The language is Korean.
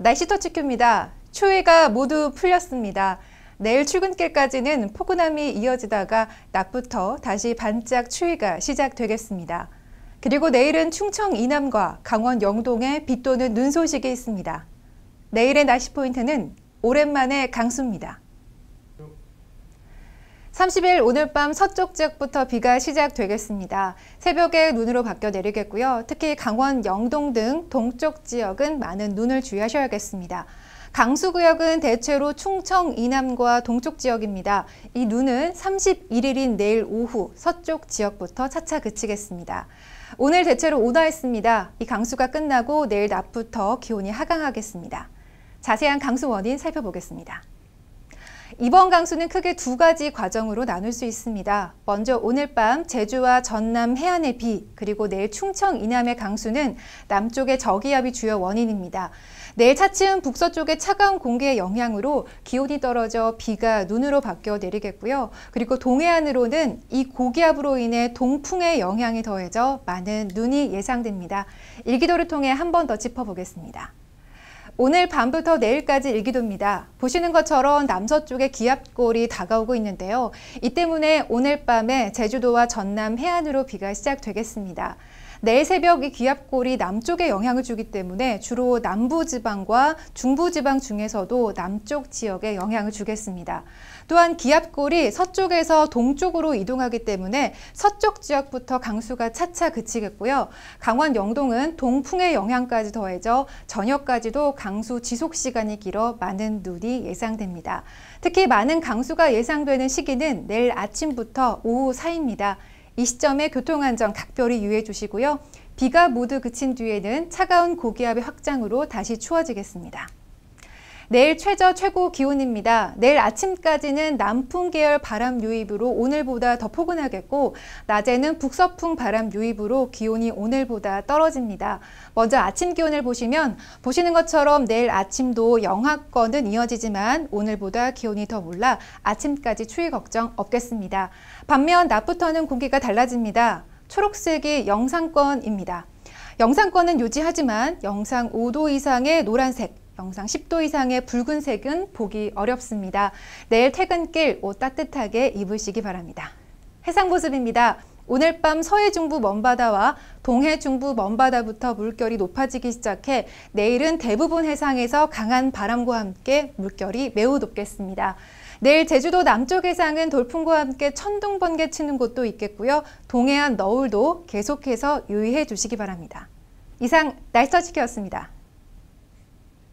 날씨 터치큐입니다. 추위가 모두 풀렸습니다. 내일 출근길까지는 포근함이 이어지다가 낮부터 다시 반짝 추위가 시작되겠습니다. 그리고 내일은 충청 이남과 강원 영동에 비 또는 눈 소식이 있습니다. 내일의 날씨 포인트는 오랜만에 강수입니다. 30일 오늘 밤 서쪽 지역부터 비가 시작되겠습니다. 새벽에 눈으로 바뀌어 내리겠고요. 특히 강원 영동 등 동쪽 지역은 많은 눈을 주의하셔야겠습니다. 강수구역은 대체로 충청 이남과 동쪽 지역입니다. 이 눈은 31일인 내일 오후 서쪽 지역부터 차차 그치겠습니다. 오늘 대체로 온화했습니다. 이 강수가 끝나고 내일 낮부터 기온이 하강하겠습니다. 자세한 강수 원인 살펴보겠습니다. 이번 강수는 크게 두 가지 과정으로 나눌 수 있습니다. 먼저 오늘 밤 제주와 전남 해안의 비, 그리고 내일 충청 이남의 강수는 남쪽의 저기압이 주요 원인입니다. 내일 차츰 북서쪽의 차가운 공기의 영향으로 기온이 떨어져 비가 눈으로 바뀌어 내리겠고요. 그리고 동해안으로는 이 고기압으로 인해 동풍의 영향이 더해져 많은 눈이 예상됩니다. 일기도를 통해 한 번 더 짚어보겠습니다. 오늘 밤부터 내일까지 일기도입니다. 보시는 것처럼 남서쪽에 기압골이 다가오고 있는데요. 이 때문에 오늘 밤에 제주도와 전남 해안으로 비가 시작되겠습니다. 내일 새벽 이 기압골이 남쪽에 영향을 주기 때문에 주로 남부지방과 중부지방 중에서도 남쪽 지역에 영향을 주겠습니다. 또한 기압골이 서쪽에서 동쪽으로 이동하기 때문에 서쪽 지역부터 강수가 차차 그치겠고요. 강원 영동은 동풍의 영향까지 더해져 저녁까지도 강수 지속 시간이 길어 많은 눈이 예상됩니다. 특히 많은 강수가 예상되는 시기는 내일 아침부터 오후 사이입니다. 이 시점에 교통안전 각별히 유의해 주시고요. 비가 모두 그친 뒤에는 차가운 고기압의 확장으로 다시 추워지겠습니다. 내일 최저 최고 기온입니다. 내일 아침까지는 남풍 계열 바람 유입으로 오늘보다 더 포근하겠고 낮에는 북서풍 바람 유입으로 기온이 오늘보다 떨어집니다. 먼저 아침 기온을 보시면 보시는 것처럼 내일 아침도 영하권은 이어지지만 오늘보다 기온이 더 올라 아침까지 추위 걱정 없겠습니다. 반면 낮부터는 공기가 달라집니다. 초록색이 영상권입니다. 영상권은 유지하지만 영상 5도 이상의 노란색, 영상 10도 이상의 붉은색은 보기 어렵습니다. 내일 퇴근길 옷 따뜻하게 입으시기 바랍니다. 해상 모습입니다. 오늘 밤 서해 중부 먼바다와 동해 중부 먼바다부터 물결이 높아지기 시작해 내일은 대부분 해상에서 강한 바람과 함께 물결이 매우 높겠습니다. 내일 제주도 남쪽 해상은 돌풍과 함께 천둥 번개 치는 곳도 있겠고요. 동해안 너울도 계속해서 유의해 주시기 바랍니다. 이상 날서지키였습니다.